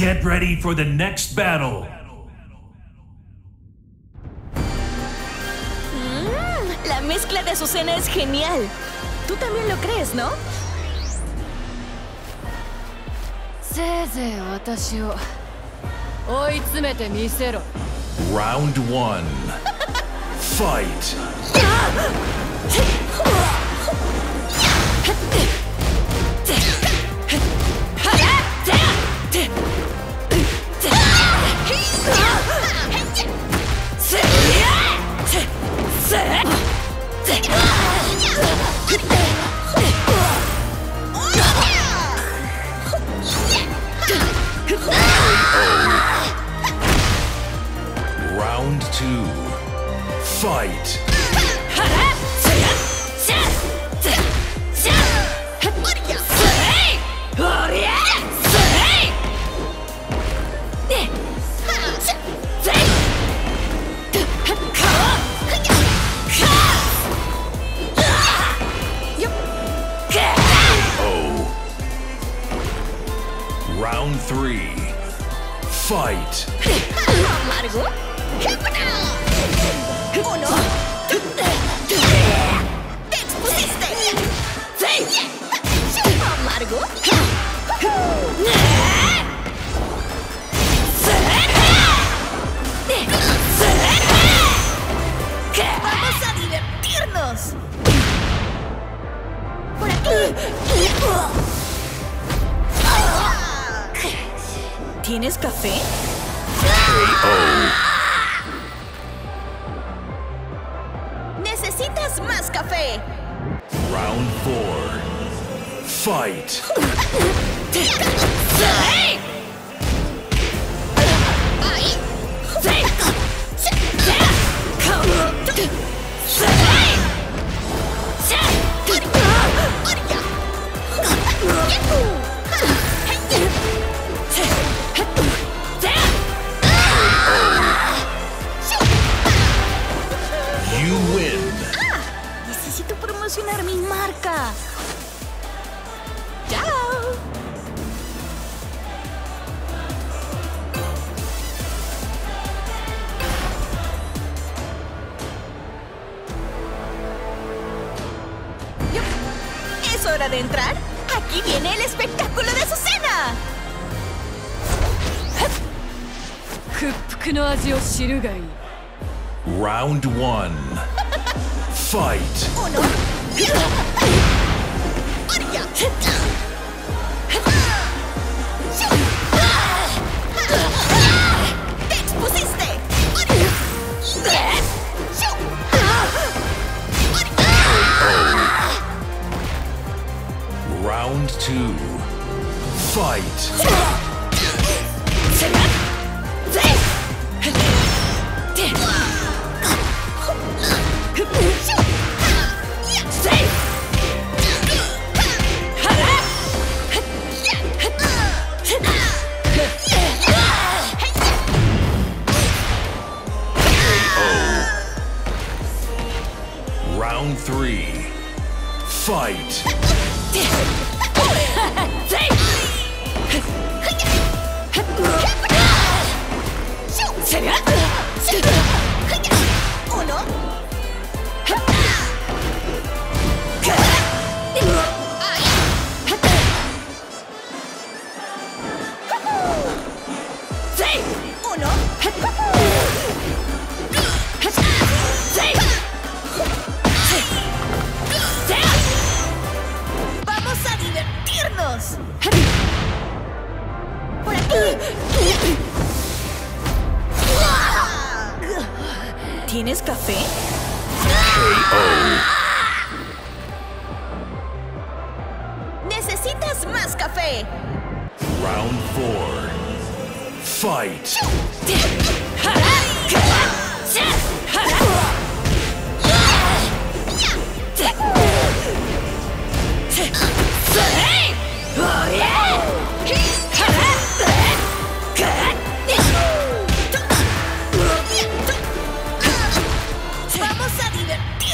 Get ready for the next battle. Mm, la mezcla de Azucena es genial. Tú también lo crees, ¿no? せいぜい私を追い詰めてみせろ Round one. Fight. two. Fight. Oh. Round three. Fight. ¿Uno? ¡Te expusiste! ¿Amargo? ¡Vamos a divertirnos! ¡Por aquí! ¿Tienes café? Round four. Fight. You hora de entrar? ¡Aquí viene el espectáculo de Azucena! Round 1 Fight! Two. Fight. Round three. Fight. Yeah! ¿Tienes café? Necesitas más café. Round four. Fight.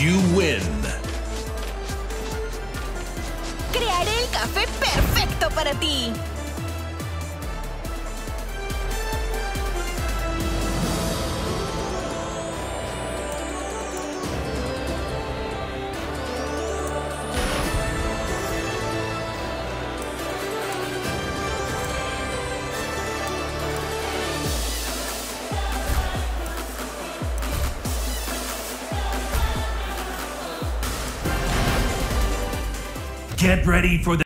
You win. Crearé el café perfecto para ti. Get ready for the